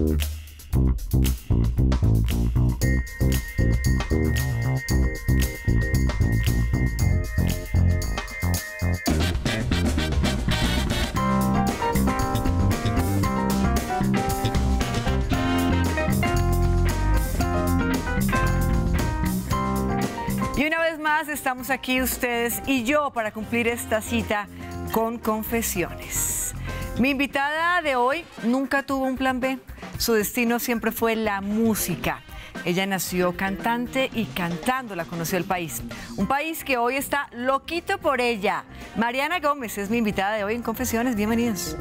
Y una vez más estamos aquí ustedes y yo para cumplir esta cita con confesiones. Mi invitada de hoy nunca tuvo un plan B. Su destino siempre fue la música. Ella nació cantante y cantando la conoció el país. Un país que hoy está loquito por ella. Mariana Gómez es mi invitada de hoy en Confesiones. Bienvenidos.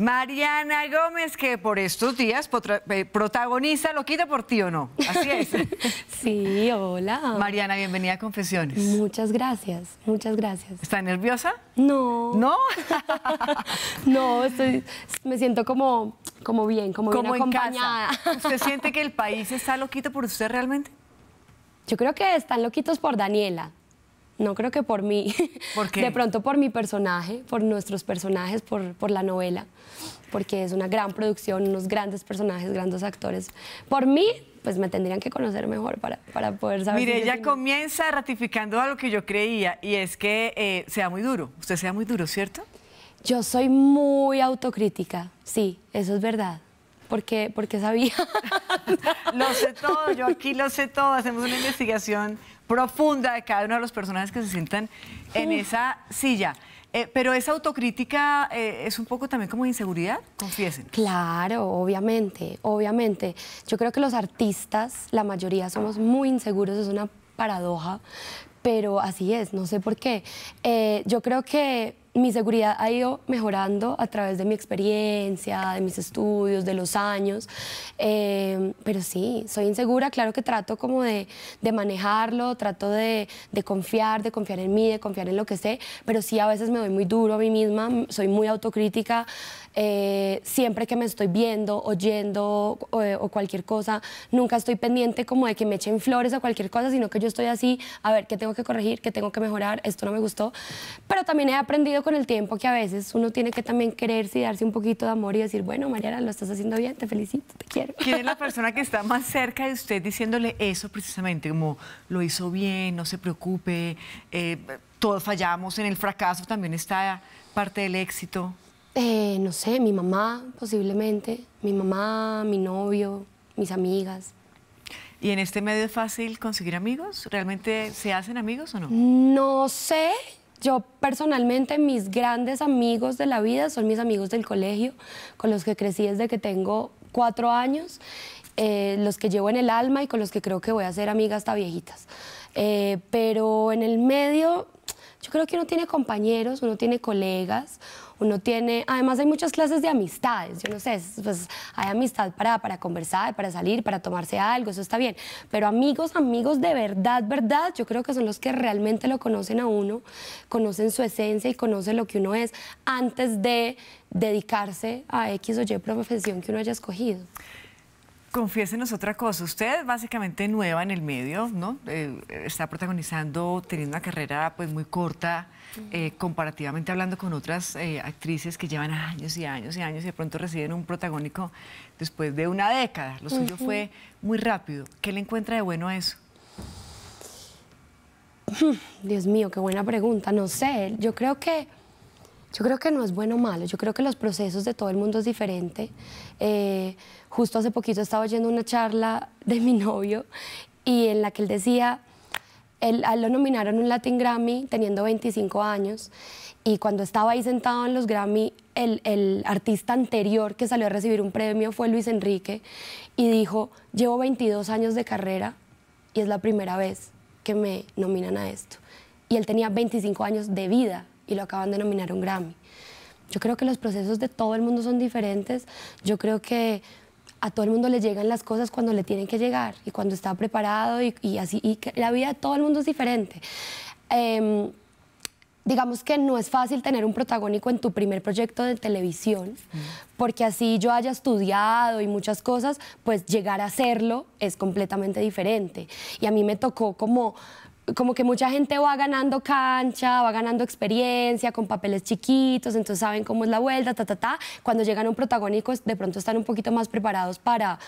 Mariana Gómez, que por estos días eh, protagoniza Loquita por ti o no. Así es. Sí, hola. Mariana, bienvenida a Confesiones. Muchas gracias, muchas gracias. ¿Está nerviosa? No. ¿No? No, estoy, me siento como, como bien, como, bien en acompañada. casa. ¿Usted siente que el país está loquito por usted realmente? Yo creo que están loquitos por Daniela. No creo que por mí. ¿Por qué? De pronto por mi personaje, por nuestros personajes, por, por la novela. Porque es una gran producción, unos grandes personajes, grandes actores. Por mí, pues me tendrían que conocer mejor para, para poder saber. Mire, si ella comienza ratificando algo que yo creía y es que eh, sea muy duro. Usted sea muy duro, ¿cierto? Yo soy muy autocrítica, sí, eso es verdad. Porque, porque sabía. Lo sé todo, yo aquí lo sé todo. Hacemos una investigación profunda de cada uno de los personajes que se sientan en esa silla. Eh, pero esa autocrítica eh, es un poco también como inseguridad, confiesen. Claro, obviamente, obviamente. Yo creo que los artistas, la mayoría somos muy inseguros, es una paradoja, pero así es, no sé por qué. Eh, yo creo que mi seguridad ha ido mejorando a través de mi experiencia, de mis estudios, de los años, Eh, pero sí, soy insegura, claro que trato como de, de manejarlo, trato de, de confiar, de confiar en mí, de confiar en lo que sé, pero sí a veces me doy muy duro a mí misma, soy muy autocrítica, eh, siempre que me estoy viendo, oyendo o, o cualquier cosa, nunca estoy pendiente como de que me echen flores a cualquier cosa, sino que yo estoy así, a ver, ¿qué tengo que corregir? ¿Qué tengo que mejorar? Esto no me gustó. Pero también he aprendido con el tiempo que a veces uno tiene que también quererse y darse un poquito de amor y decir, bueno, Mariana, lo estás haciendo bien, te felicito, te quiero. ¿Quién es la persona que está más cerca de usted diciéndole eso precisamente? Como lo hizo bien, no se preocupe, eh, todos fallamos, en el fracaso también está parte del éxito. Eh, no sé, mi mamá posiblemente, mi mamá, mi novio, mis amigas. ¿Y en este medio es fácil conseguir amigos? ¿Realmente se hacen amigos o no? No sé, yo personalmente mis grandes amigos de la vida son mis amigos del colegio, con los que crecí desde que tengo cuatro años, eh, los que llevo en el alma y con los que creo que voy a ser amiga hasta viejitas. Eh, pero en el medio, yo creo que uno tiene compañeros, uno tiene colegas, uno tiene, además hay muchas clases de amistades, yo no sé, es- pues hay amistad para, para conversar, para salir, para tomarse algo, eso está bien, pero amigos, amigos de verdad, verdad, yo creo que son los que realmente lo conocen a uno, conocen su esencia y conocen lo que uno es antes de dedicarse a X o Y profesión que uno haya escogido. Confiésenos otra cosa. Usted básicamente nueva en el medio, ¿no? Eh, está protagonizando, teniendo una carrera pues muy corta, eh, comparativamente hablando con otras eh, actrices que llevan años y años y años y de pronto reciben un protagónico después de una década. Lo suyo fue muy rápido. ¿Qué le encuentra de bueno a eso? Dios mío, qué buena pregunta. No sé, yo creo que yo creo que no es bueno o malo. Yo creo que los procesos de todo el mundo es diferente. Eh, justo hace poquito estaba oyendo una charla de mi novio y en la que él decía, él, lo nominaron un Latin Grammy teniendo 25 años y cuando estaba ahí sentado en los Grammy, el, el artista anterior que salió a recibir un premio fue Luis Enrique y dijo, llevo 22 años de carrera y es la primera vez que me nominan a esto. Y él tenía 25 años de vida y lo acaban de nominar un Grammy. Yo creo que los procesos de todo el mundo son diferentes. Yo creo que a todo el mundo le llegan las cosas cuando le tienen que llegar y cuando está preparado y, así. Y la vida de todo el mundo es diferente. Em, digamos que no es fácil tener un protagónico en tu primer proyecto de televisión, porque así yo haya estudiado y muchas cosas, pues llegar a hacerlo es completamente diferente. Y a mí me tocó como como que mucha gente va ganando cancha, va ganando experiencia con papeles chiquitos, entonces saben cómo es la vuelta, ta, ta, ta. Cuando llegan a un protagónico, de pronto están un poquito más preparados para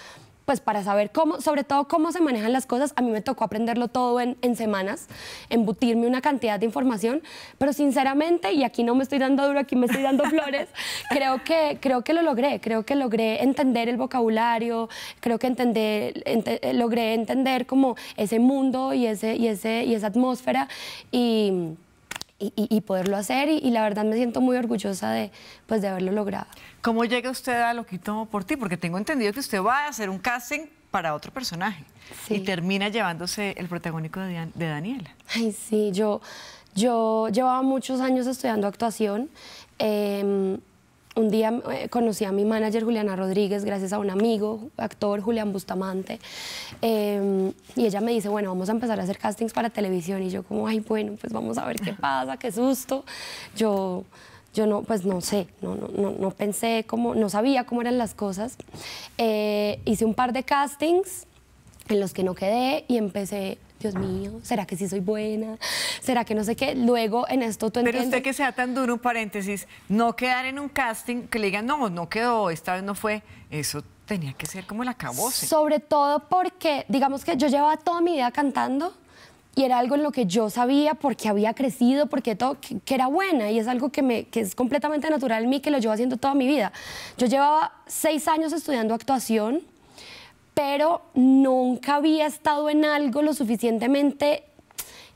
pues para saber cómo, sobre todo cómo se manejan las cosas, a mí me tocó aprenderlo todo en, en, semanas, embutirme una cantidad de información, pero sinceramente, y aquí no me estoy dando duro, aquí me estoy dando flores, creo que, creo que lo logré, creo que logré entender el vocabulario, creo que entender, logré entender como ese mundo y, ese, y, ese, y esa atmósfera. Y y, poderlo hacer y, la verdad me siento muy orgullosa de, pues, de haberlo logrado. ¿Cómo llega usted a Loquito por ti? Porque tengo entendido que usted va a hacer un casting para otro personaje y termina llevándose el protagónico de, de, Daniela. Ay, sí, yo, yo llevaba muchos años estudiando actuación. Eh, un día eh, conocí a mi manager Juliana Rodríguez gracias a un amigo, actor Julián Bustamante, em, y ella me dice, bueno, vamos a empezar a hacer castings para televisión, y yo como, ay, bueno, pues vamos a ver qué pasa, qué susto. Yo, yo no, pues no sé, no, no, no pensé cómo, no sabía cómo eran las cosas. Eh, hice un par de castings en los que no quedé y empecé Dios mío, ¿será que sí soy buena? ¿Será que no sé qué? Luego en esto tú entiendes... Pero usted que sea tan duro, un paréntesis, no quedar en un casting que le digan, no, no quedó, esta vez no fue, eso tenía que ser como el acabose. Sobre todo porque, digamos que yo llevaba toda mi vida cantando y era algo en lo que yo sabía porque había crecido, porque todo, que, era buena y es algo que, me, que es completamente natural en mí, que lo llevo haciendo toda mi vida. Yo llevaba seis años estudiando actuación pero nunca había estado en algo lo suficientemente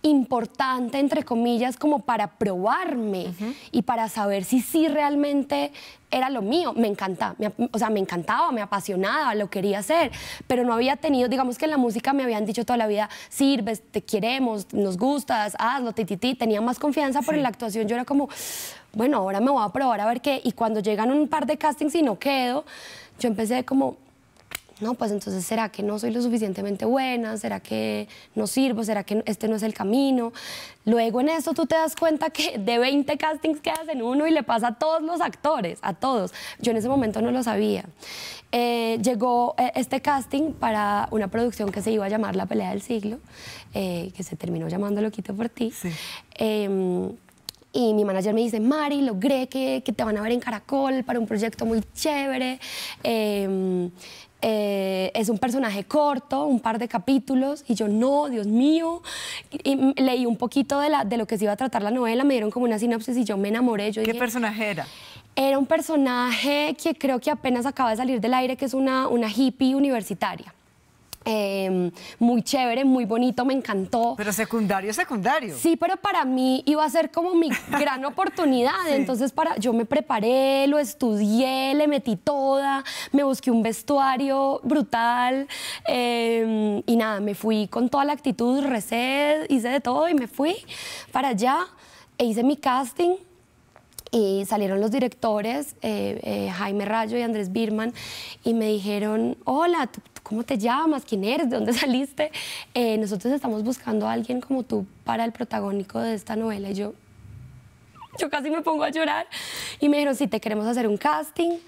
importante, entre comillas, como para probarme y para saber si sí realmente era lo mío. Me encantaba, o sea, me encantaba, me apasionaba, lo quería hacer, pero no había tenido, digamos que en la música me habían dicho toda la vida, sirves, te queremos, nos gustas, hazlo, ti, ti, ti. Tenía más confianza, pero en la actuación yo era como, bueno, ahora me voy a probar a ver qué. Y cuando llegan un par de castings y no quedo, yo empecé como, no, pues entonces será que no soy lo suficientemente buena, será que no sirvo, será que este no es el camino. Luego en eso tú te das cuenta que de 20 castings quedas en uno y le pasa a todos los actores, a todos. Yo en ese momento no lo sabía. Eh, llegó eh, este casting para una producción que se iba a llamar La Pelea del Siglo, eh, que se terminó llamando Loquito por ti. Em, y mi manager me dice, Mari, logré que, que, te van a ver en Caracol para un proyecto muy chévere. Em, eh, es un personaje corto, un par de capítulos, y yo, no, Dios mío. Y, leí un poquito de, la, de lo que se iba a tratar la novela, me dieron como una sinopsis y yo me enamoré. Yo ¿Qué personaje era? Era un personaje que creo que apenas acaba de salir del aire, que es una, una hippie universitaria. Em, muy chévere, muy bonito, me encantó. Pero secundario, secundario. Sí, pero para mí iba a ser como mi gran oportunidad. Entonces, para, yo me preparé, lo estudié, le metí toda, me busqué un vestuario brutal em, y nada, me fui con toda la actitud, recé, hice de todo y me fui para allá e hice mi casting y salieron los directores, eh, eh, Jaime Rayo y Andrés Birman, y me dijeron, hola, ¿cómo te llamas? ¿Quién eres? ¿De dónde saliste? Eh, nosotros estamos buscando a alguien como tú para el protagónico de esta novela. Y yo, yo casi me pongo a llorar. Y me dijeron, sí, te queremos hacer un casting.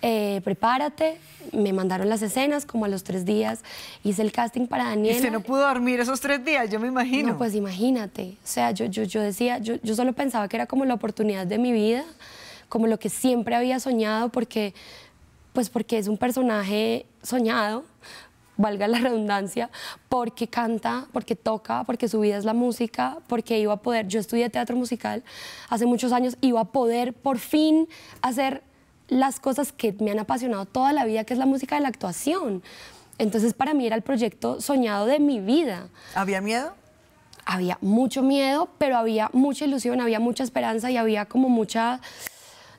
Eh, prepárate, me mandaron las escenas como a los tres días, hice el casting para Daniela. ¿Y usted no pudo dormir esos tres días? Yo me imagino. No, pues imagínate, o sea, yo, yo, yo decía, yo, yo solo pensaba que era como la oportunidad de mi vida, como lo que siempre había soñado, porque, pues porque es un personaje soñado, valga la redundancia, porque canta, porque toca, porque su vida es la música, porque iba a poder, yo estudié teatro musical hace muchos años, iba a poder por fin hacer las cosas que me han apasionado toda la vida, que es la música de la actuación. Entonces para mí era el proyecto soñado de mi vida. ¿Había miedo? Había mucho miedo, pero había mucha ilusión, había mucha esperanza y había como mucha...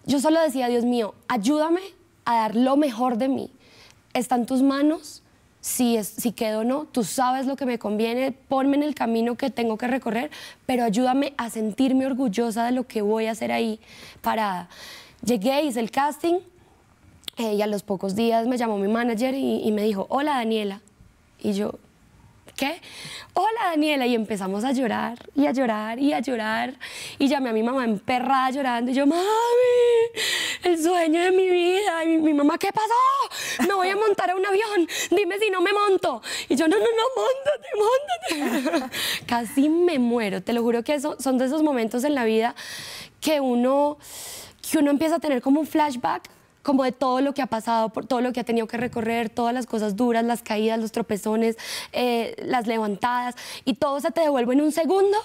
Yo solo decía, Dios mío, ayúdame a dar lo mejor de mí. Está en tus manos, si, es, si quedo o no, tú sabes lo que me conviene, ponme en el camino que tengo que recorrer, pero ayúdame a sentirme orgullosa de lo que voy a hacer ahí parada. Llegué, hice el casting eh, y a los pocos días me llamó mi manager y, y me dijo, hola Daniela. Y yo, Hola Daniela. Y empezamos a llorar y a llorar y a llorar. Y llamé a mi mamá emperrada llorando. Y yo, mami, el sueño de mi vida. Y mi, mamá, ¿qué pasó? Me voy a montar a un avión. Dime si no me monto. Y yo, no, no, no, montate, montate. Casi me muero. Te lo juro que son de esos momentos en la vida que uno, que uno empieza a tener como un flashback como de todo lo que ha pasado, por todo lo que ha tenido que recorrer, todas las cosas duras, las caídas, los tropezones, eh, las levantadas, y todo se te devuelve en un segundo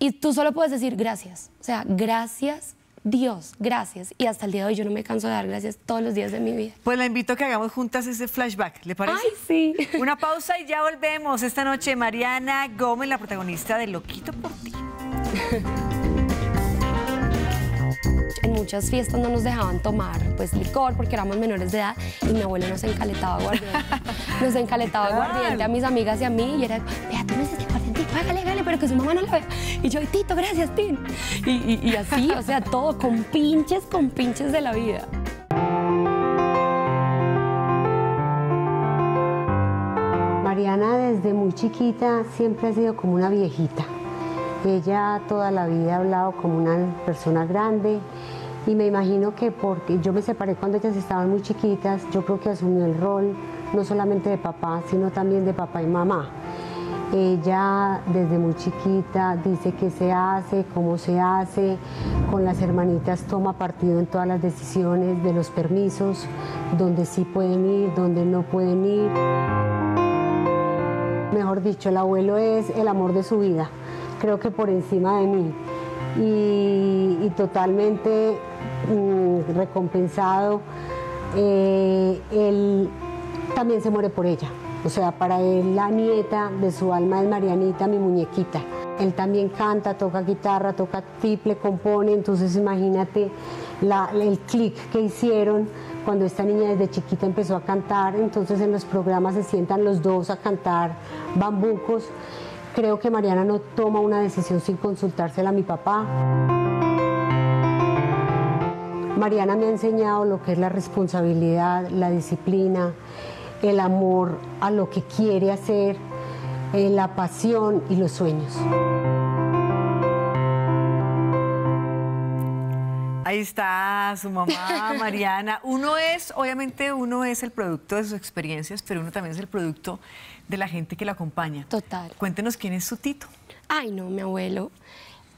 y tú solo puedes decir gracias. O sea, gracias. Dios, gracias. Y hasta el día de hoy yo no me canso de dar gracias todos los días de mi vida. Pues la invito a que hagamos juntas ese flashback, ¿le parece? Ay, sí. Una pausa y ya volvemos. Esta noche Mariana Gómez, la protagonista de Loquito por ti. Muchas fiestas no nos dejaban tomar pues licor porque éramos menores de edad y mi abuelo nos encaletaba aguardiente. Nos encaletaba aguardiente a mis amigas y a mí y era, vea, tómese este aguardiente, hágale, hágale, pero que su mamá no la vea. Y yo, Tito, gracias, Tin. Y, y- y así, o sea, todo con pinches, con pinches de la vida. Mariana desde muy chiquita siempre ha sido como una viejita. Ella toda la vida ha hablado como una persona grande y me imagino que porque yo me separé cuando ellas estaban muy chiquitas, yo creo que asumió el rol no solamente de papá, sino también de papá y mamá. Ella desde muy chiquita dice qué se hace, cómo se hace, con las hermanitas toma partido en todas las decisiones de los permisos, donde sí pueden ir, donde no pueden ir. Mejor dicho, el abuelo es el amor de su vida, creo que por encima de mí. Y, y totalmente recompensado. Eh, él también se muere por ella. O sea, para él la nieta de su alma es Marianita, mi muñequita. Él también canta, toca guitarra, toca triple, compone, entonces imagínate la- el clic que hicieron cuando esta niña desde chiquita empezó a cantar, entonces en los programas se sientan los dos a cantar bambucos. Creo que Mariana no toma una decisión sin consultársela a mi papá. Mariana me ha enseñado lo que es la responsabilidad, la disciplina, el amor a lo que quiere hacer, eh, la pasión y los sueños. Ahí está su mamá, Mariana. Uno es, obviamente, uno es el producto de sus experiencias, pero uno también es el producto de la gente que la acompaña. Total. Cuéntenos quién es su Tito. Ay, no, mi abuelo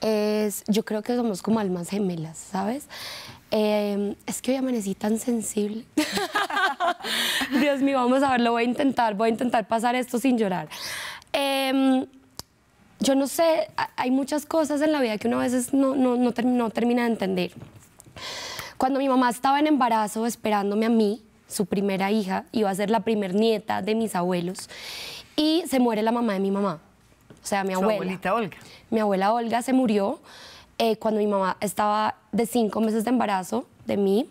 es, yo creo que somos como almas gemelas, ¿sabes? Eh, es que hoy amanecí tan sensible. Dios mío, vamos a ver, lo voy a intentar, voy a intentar pasar esto sin llorar. Eh, yo no sé, ha- hay muchas cosas en la vida que uno a veces no, no, no, no termina de entender. Cuando mi mamá estaba en embarazo esperándome a mí, su primera hija, iba a ser la primer nieta de mis abuelos, y se muere la mamá de mi mamá, o sea, mi Su abuela. abuelita Olga. Mi abuela Olga se murió eh, cuando mi mamá estaba de cinco meses de embarazo de mí.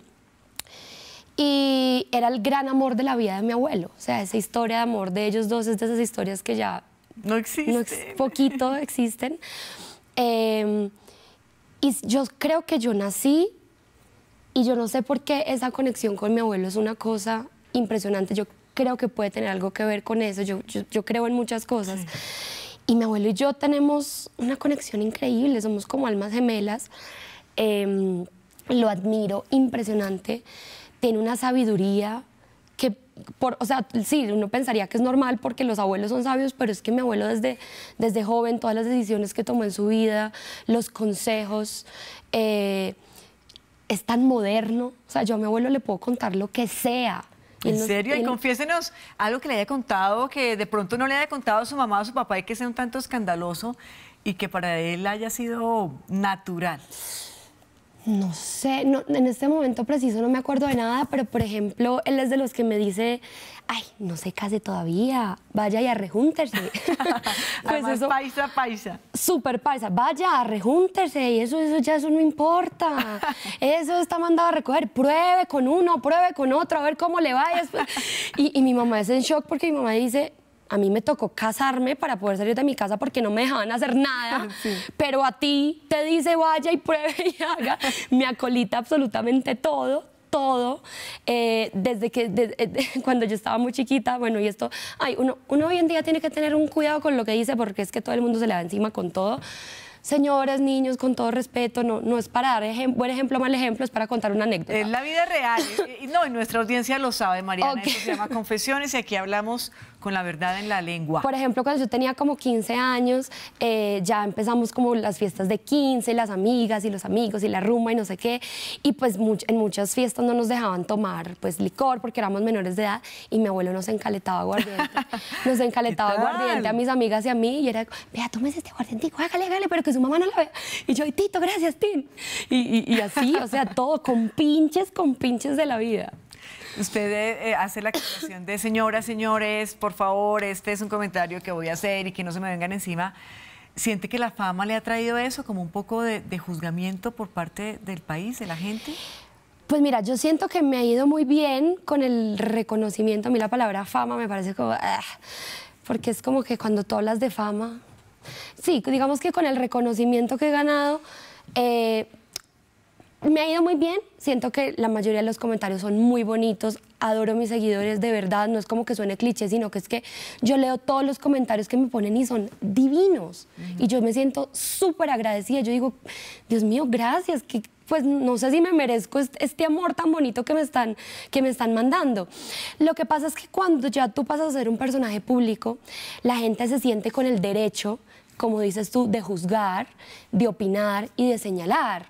Y era el gran amor de la vida de mi abuelo. O sea, esa historia de amor de ellos dos es de esas historias que ya No existe. no ex- poquito existen. Eh, y yo creo que yo nací y yo no sé por qué esa conexión con mi abuelo es una cosa impresionante. Yo creo que puede tener algo que ver con eso. Yo, yo, yo creo en muchas cosas. Y mi abuelo y yo tenemos una conexión increíble, somos como almas gemelas. Eh, lo admiro, impresionante. Tiene una sabiduría que, o sea, sí, uno pensaría que es normal porque los abuelos son sabios, pero es que mi abuelo desde, desde joven, todas las decisiones que tomó en su vida, los consejos, eh, es tan moderno. O sea, yo a mi abuelo le puedo contar lo que sea. ¿En nos- serio? Y confiésenos algo que le haya contado, que de pronto no le haya contado a su mamá o a su papá y que sea un tanto escandaloso y que para él haya sido natural. No sé, no, en este momento preciso no me acuerdo de nada, pero por ejemplo, él es de los que me dice, ay, no se case todavía, vaya y arrejúntese. pues paisa, paisa. Súper paisa, vaya, arrejúntese, y eso, eso ya eso no importa. eso está mandado a recoger, pruebe con uno, pruebe con otro, a ver cómo le va. Y, y mi mamá es en shock porque mi mamá dice, a mí me tocó casarme para poder salir de mi casa porque no me dejaban hacer nada, pero a ti te dice vaya y pruebe y haga, me acolita absolutamente todo, todo, eh, desde que eh, cuando yo estaba muy chiquita, bueno, y esto, ay, uno, uno hoy en día tiene que tener un cuidado con lo que dice porque es que todo el mundo se le va encima con todo. Señores, niños, con todo respeto, no, no es para dar buen ejemplo, mal ejemplo, es para contar una anécdota. Es la vida real. y, no, y nuestra audiencia lo sabe, Mariana. Esto se llama Confesiones y aquí hablamos con la verdad en la lengua. Por ejemplo, cuando yo tenía como 15 años, eh, ya empezamos como las fiestas de 15, las amigas y los amigos y la rumba y no sé qué. Y pues en muchas fiestas no nos dejaban tomar pues licor porque éramos menores de edad y mi abuelo nos encaletaba aguardiente. nos encaletaba aguardiente a mis amigas y a mí y era, vea, tómese este aguardiente, hágale, hágale, pero que su mamá no la vea. Y yo, Tito, gracias, Tin. Y, y así, o sea, todo con pinches, con pinches de la vida. Usted eh, hace la aclaración de señoras, señores, por favor, este es un comentario que voy a hacer y que no se me vengan encima. ¿Siente que la fama le ha traído eso, como un poco de, juzgamiento por parte del país, de la gente? Pues mira, yo siento que me ha ido muy bien con el reconocimiento. A mí la palabra fama me parece como... Ah, porque es como que cuando tú hablas de fama... Sí, digamos que con el reconocimiento que he ganado, eh, me ha ido muy bien, siento que la mayoría de los comentarios son muy bonitos, adoro a mis seguidores de verdad, no es como que suene cliché, sino que es que yo leo todos los comentarios que me ponen y son divinos. Y yo me siento súper agradecida, yo digo, Dios mío, gracias, que pues no sé si me merezco este amor tan bonito que me, están, que me están mandando. Lo que pasa es que cuando ya tú pasas a ser un personaje público, la gente se siente con el derecho, como dices tú, de juzgar, de opinar y de señalar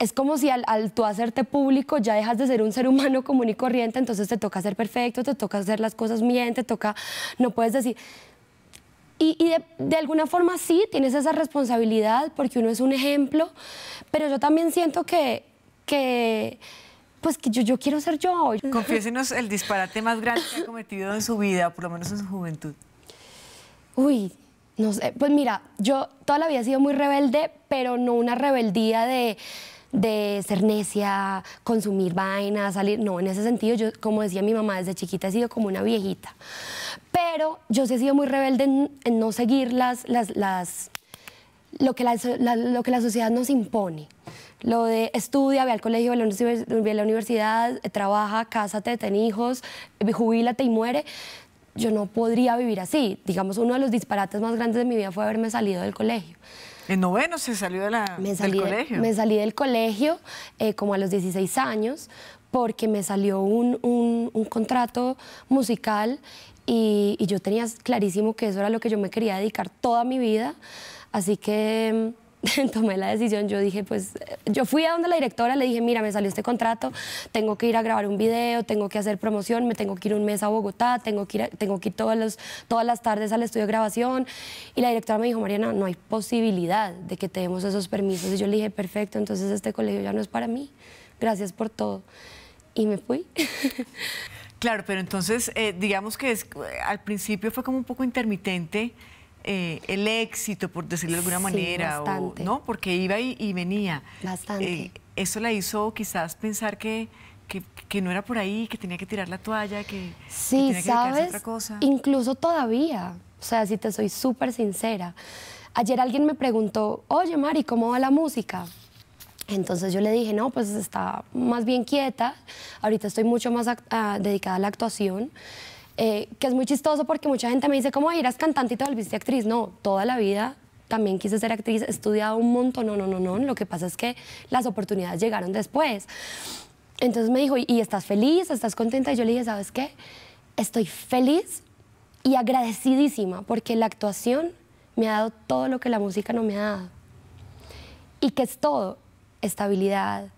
es como si al, tú hacerte público ya dejas de ser un ser humano común y corriente, entonces te toca ser perfecto, te toca hacer las cosas bien, te toca, no puedes decir... Y, de, alguna forma sí, tienes esa responsabilidad porque uno es un ejemplo, pero yo también siento que, que pues que yo, yo quiero ser yo. Confiésenos el disparate más grande que ha cometido en su vida, por lo menos en su juventud. Uy, no sé, pues mira, yo toda la vida he sido muy rebelde, pero no una rebeldía de de ser necia, consumir vainas, salir. No, en ese sentido, yo, como decía mi mamá, desde chiquita he sido como una viejita. Pero yo sí he sido muy rebelde en, no seguir las, las, lo, que la, lo que la sociedad nos impone. Lo de estudia, ve al colegio, ve a la universidad, trabaja, cásate, ten hijos, jubílate y muere yo no podría vivir así. Digamos, uno de los disparates más grandes de mi vida fue haberme salido del colegio. ¿En noveno se salió de la, del colegio? me salí del colegio eh, como a los 16 años porque me salió un, un, contrato musical y, y, yo tenía clarísimo que eso era lo que yo me quería dedicar toda mi vida. Así que tomé la decisión, yo dije, pues, yo fui a donde la directora, le dije, mira, me salió este contrato, tengo que ir a grabar un video, tengo que hacer promoción, me tengo que ir un mes a Bogotá, tengo que ir, tengo que ir todos los, todas las tardes al estudio de grabación. Y la directora me dijo, Mariana, no hay posibilidad de que te demos esos permisos. Y yo le dije, perfecto, entonces este colegio ya no es para mí, gracias por todo. Y me fui. Claro, pero entonces, eh, digamos que es, al principio fue como un poco intermitente eh, el éxito, por decirlo de alguna manera, ¿no? Porque iba y, venía. Bastante. Eh, eso la hizo quizás pensar que, que, no era por ahí, que tenía que tirar la toalla, que, sí, tenía que ¿sabes? otra cosa. Incluso todavía, o sea, si te soy súper sincera. Ayer alguien me preguntó, oye Mari, ¿cómo va la música? Entonces yo le dije, no, pues está más bien quieta, ahorita estoy mucho más dedicada a la actuación. Eh, que es muy chistoso porque mucha gente me dice, ¿cómo eras cantante y te volviste actriz? No, toda la vida también quise ser actriz, he estudiado un montón, no, no, no, no, lo que pasa es que las oportunidades llegaron después. Entonces me dijo, ¿y estás feliz? ¿Estás contenta? Y yo le dije, ¿sabes qué? Estoy feliz y agradecidísima porque la actuación me ha dado todo lo que la música no me ha dado. ¿Y qué es todo? Estabilidad,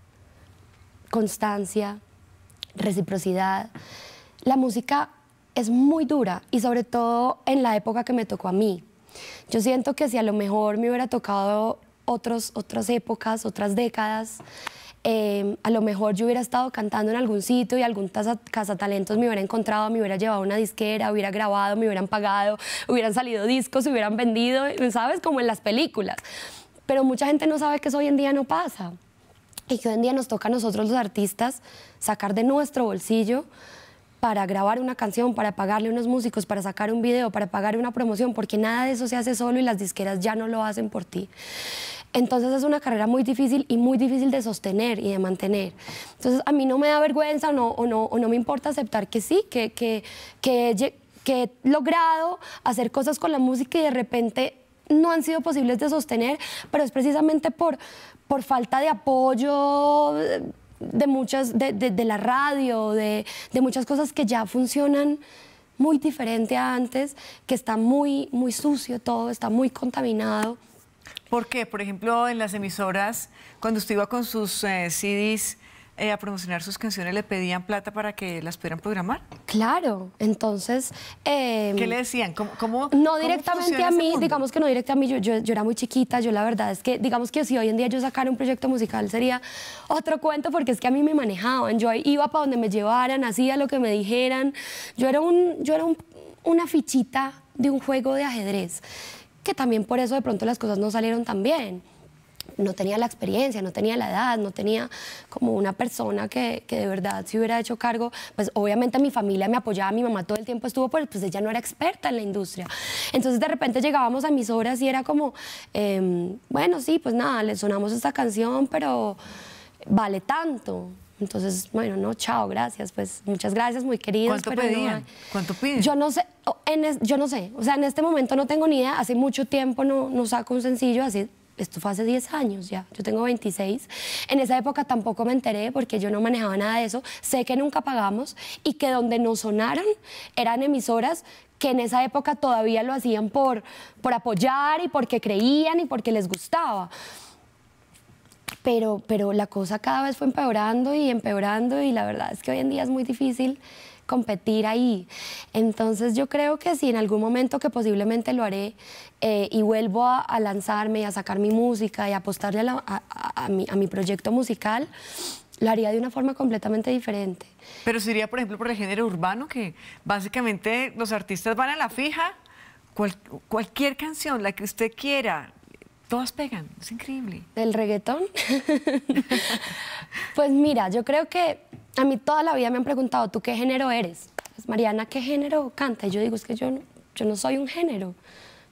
constancia, reciprocidad. La música es muy dura y sobre todo en la época que me tocó a mí. Yo siento que si a lo mejor me hubiera tocado otros, otras épocas, otras décadas, eh, a lo mejor yo hubiera estado cantando en algún sitio y algún casa, talentos me hubiera encontrado, me hubiera llevado una disquera, hubiera grabado, me hubieran pagado, hubieran salido discos, hubieran vendido, ¿sabes? Como en las películas. Pero mucha gente no sabe que eso hoy en día no pasa y que hoy en día nos toca a nosotros los artistas sacar de nuestro bolsillo para grabar una canción, para pagarle unos músicos, para sacar un video, para pagar una promoción, porque nada de eso se hace solo y las disqueras ya no lo hacen por ti. Entonces es una carrera muy difícil y muy difícil de sostener y de mantener. Entonces a mí no me da vergüenza o no, o no, o no me importa aceptar que sí, que, que, que, que he logrado hacer cosas con la música y de repente no han sido posibles de sostener, pero es precisamente por, por falta de apoyo de muchas, de, de, la radio, de, de, muchas cosas que ya funcionan muy diferente a antes, que está muy, muy sucio todo, está muy contaminado. ¿Por qué? Por ejemplo, en las emisoras, cuando usted iba con sus eh, CDs eh, a promocionar sus canciones, ¿le pedían plata para que las pudieran programar? Claro, entonces... Em, ¿Qué le decían? ¿Cómo, no directamente a mí, digamos que no directamente a mí, yo, yo, era muy chiquita, yo la verdad es que, digamos que si hoy en día yo sacara un proyecto musical sería otro cuento porque es que a mí me manejaban, yo iba para donde me llevaran, hacía lo que me dijeran, yo era, un, yo era una fichita de un juego de ajedrez, que también por eso de pronto las cosas no salieron tan bien no tenía la experiencia, no tenía la edad, no tenía como una persona que, de verdad se hubiera hecho cargo, pues obviamente mi familia me apoyaba, mi mamá todo el tiempo estuvo, pues, pues ella no era experta en la industria. Entonces de repente llegábamos a mis horas y era como, em, bueno, sí, pues nada, le sonamos esta canción, pero vale tanto. Entonces, bueno, no, chao, gracias, pues muchas gracias, muy queridos. ¿Cuánto pedían? ¿Cuánto piden? Yo no sé, en yo no sé, o sea, en este momento no tengo ni idea, hace mucho tiempo no, no saco un sencillo, así esto fue hace 10 años ya, yo tengo 26. En esa época tampoco me enteré porque yo no manejaba nada de eso. Sé que nunca pagamos y que donde nos sonaron eran emisoras que en esa época todavía lo hacían por, por apoyar y porque creían y porque les gustaba. Pero, pero la cosa cada vez fue empeorando y empeorando y la verdad es que hoy en día es muy difícil competir ahí. Entonces yo creo que si en algún momento que posiblemente lo haré eh, y vuelvo a, lanzarme y a sacar mi música y apostarle a, mi, proyecto musical, lo haría de una forma completamente diferente. Pero sería, por ejemplo, por el género urbano, que básicamente los artistas van a la fija, cualquier canción, la que usted quiera, todas pegan, es increíble. ¿Del reggaetón? pues mira, yo creo que a mí toda la vida me han preguntado, ¿tú qué género eres? Pues, Mariana, ¿qué género canta? Y yo digo, es que yo no, yo no soy un género,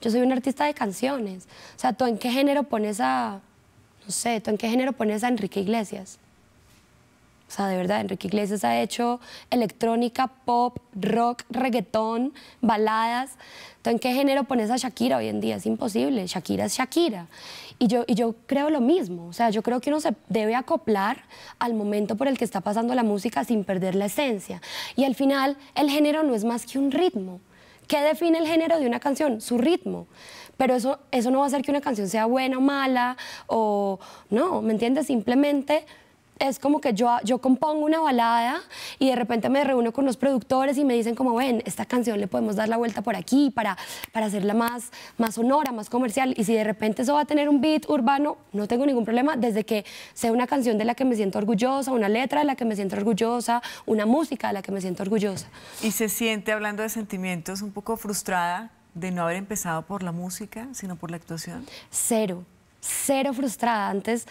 yo soy un artista de canciones. O sea, ¿tú en qué género pones a, no sé, ¿tú en qué género pones a Enrique Iglesias? O sea, de verdad, Enrique Iglesias ha hecho electrónica, pop, rock, reggaetón, baladas. ¿Tú en qué género pones a Shakira hoy en día? Es imposible. Shakira es Shakira. Y yo, y yo creo lo mismo. O sea, yo creo que uno se debe acoplar al momento por el que está pasando la música sin perder la esencia. Y al final, el género no es más que un ritmo. ¿Qué define el género de una canción? Su ritmo. Pero eso, eso no va a hacer que una canción sea buena o mala, o no, ¿me entiendes? Simplemente es como que yo, yo compongo una balada y de repente me reúno con los productores y me dicen como, ven, esta canción le podemos dar la vuelta por aquí para, para hacerla más, más sonora, más comercial. Y si de repente eso va a tener un beat urbano, no tengo ningún problema desde que sea una canción de la que me siento orgullosa, una letra de la que me siento orgullosa, una música de la que me siento orgullosa. ¿Y se siente, hablando de sentimientos, un poco frustrada de no haber empezado por la música, sino por la actuación? Cero, cero frustrada. Antes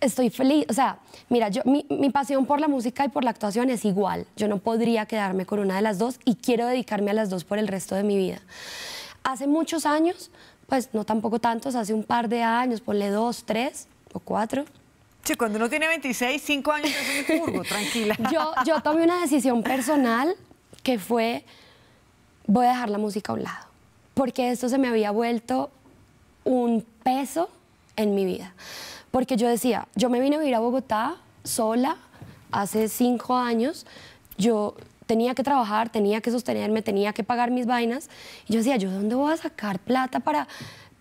estoy feliz, o sea, mira, yo, mi, pasión por la música y por la actuación es igual. Yo no podría quedarme con una de las dos y quiero dedicarme a las dos por el resto de mi vida. Hace muchos años, pues no tampoco tantos, hace un par de años, ponle dos, tres o cuatro. Sí, cuando uno tiene 26, cinco años es un curvo, tranquila. Yo, yo tomé una decisión personal que fue, voy a dejar la música a un lado, porque esto se me había vuelto un peso en mi vida. Porque yo decía, yo me vine a vivir a Bogotá sola hace cinco años, yo tenía que trabajar, tenía que sostenerme, tenía que pagar mis vainas. Y yo decía, ¿yo de dónde voy a sacar plata para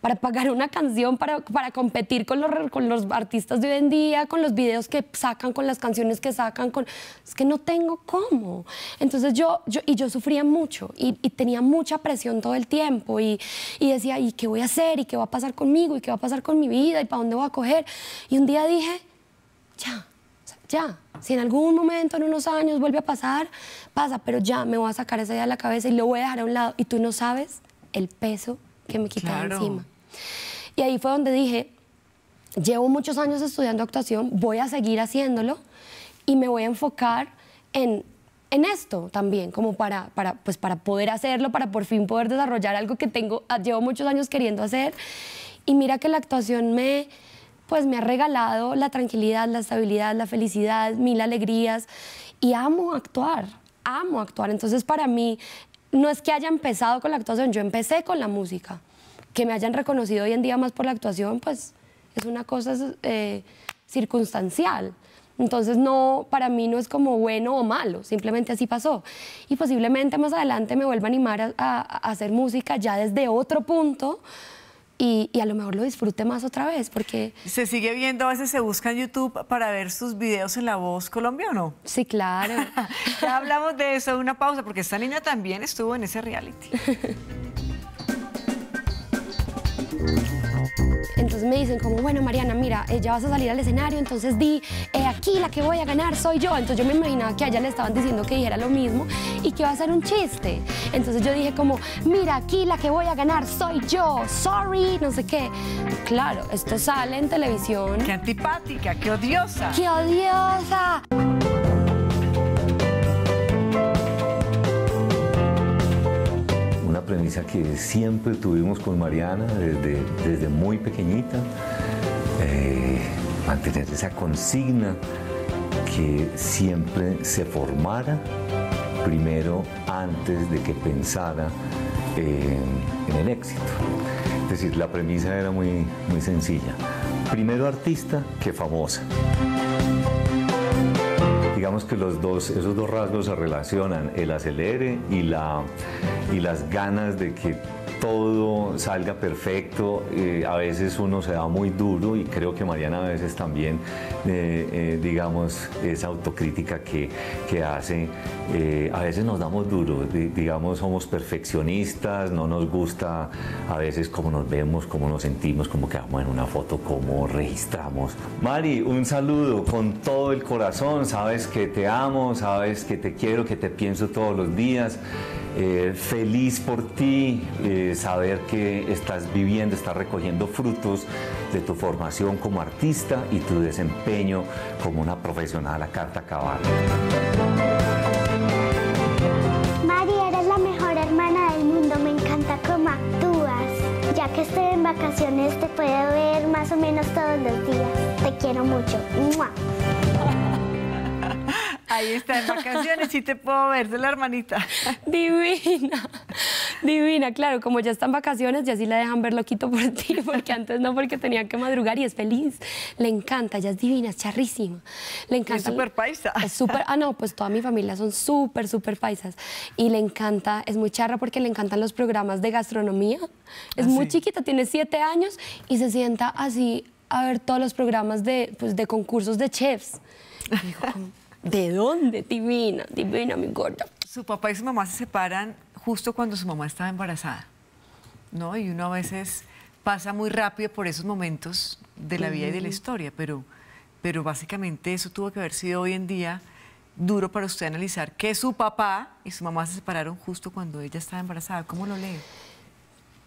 para pagar una canción, para, para competir con los, con los artistas de hoy en día, con los videos que sacan, con las canciones que sacan, con... es que no tengo cómo. Entonces yo, yo y yo sufría mucho y, tenía mucha presión todo el tiempo y, y, decía, ¿y qué voy a hacer? ¿Y qué va a pasar conmigo? ¿Y qué va a pasar con mi vida? ¿Y para dónde voy a coger? Y un día dije, ya, ya. Si en algún momento, en unos años, vuelve a pasar, pasa, pero ya me voy a sacar esa idea de la cabeza y lo voy a dejar a un lado. Y tú no sabes el peso que me quita encima. Y ahí fue donde dije, llevo muchos años estudiando actuación, voy a seguir haciéndolo y me voy a enfocar en, en esto también, como para, para, pues para poder hacerlo, para por fin poder desarrollar algo que tengo, ah, llevo muchos años queriendo hacer. Y mira que la actuación me, pues me ha regalado la tranquilidad, la estabilidad, la felicidad, mil alegrías y amo actuar, amo actuar. Entonces para mí no es que haya empezado con la actuación, yo empecé con la música. Que me hayan reconocido hoy en día más por la actuación, pues es una cosa eh, circunstancial. Entonces, no, para mí no es como bueno o malo, simplemente así pasó. Y posiblemente más adelante me vuelva a animar a, hacer música ya desde otro punto, y, a lo mejor lo disfrute más otra vez, porque... ¿Se sigue viendo, a veces se busca en YouTube para ver sus videos en La Voz Colombia o no? Sí, claro. ya hablamos de eso, una pausa, porque esta niña también estuvo en ese reality. Entonces me dicen como, bueno, Mariana, mira, eh, ya vas a salir al escenario, entonces di, eh, aquí la que voy a ganar soy yo. Entonces yo me imaginaba que a ella le estaban diciendo que dijera lo mismo y que iba a ser un chiste. Entonces yo dije como, mira, aquí la que voy a ganar soy yo, sorry, no sé qué. Claro, esto sale en televisión. Qué antipática, qué odiosa. ¡Qué odiosa! Premisa que siempre tuvimos con Mariana desde, desde muy pequeñita, eh, mantener esa consigna que siempre se formara primero antes de que pensara en el éxito. Es decir, la premisa era muy, muy sencilla. Primero artista que famosa digamos que los dos, esos dos rasgos se relacionan, el acelere y, la, y las ganas de que todo salga perfecto. Eh, a veces uno se da muy duro y creo que Mariana a veces también, eh, eh, digamos, esa autocrítica que, que hace, a veces nos damos duro, digamos, somos perfeccionistas, no nos gusta a veces cómo nos vemos, cómo nos sentimos, cómo quedamos en una foto, cómo registramos. Mari, un saludo con todo el corazón, sabes que te amo, sabes que te quiero, que te pienso todos los días. Eh, feliz por ti, eh, saber que estás viviendo, estás recogiendo frutos de tu formación como artista y tu desempeño como una profesional a carta cabal. Mari, eres la mejor hermana del mundo, me encanta cómo actúas. Ya que estoy en vacaciones te puedo ver más o menos todos los días. Te quiero mucho. Ahí está, en vacaciones sí te puedo ver, de la hermanita. Divina, divina, claro, como ya están vacaciones, ya sí la dejan ver loquito por ti, porque antes no, porque tenía que madrugar y es feliz. Le encanta, ya es divina, es charrísima. Le encanta. Es súper paisa. Es súper, ah, no, pues toda mi familia son súper, súper paisas. Y le encanta, es muy charra porque le encantan los programas de gastronomía. Es ah, muy chiquita, tiene siete años y se sienta así a ver todos los programas de, pues, de concursos de chefs. ¿De dónde? Divina, divina, mi gorda. Su papá y su mamá se separan justo cuando su mamá estaba embarazada, ¿no? Y uno a veces pasa muy rápido por esos momentos de la vida y de la historia, pero, pero básicamente eso tuvo que haber sido hoy en día duro para usted analizar que su papá y su mamá se separaron justo cuando ella estaba embarazada. ¿Cómo lo lee?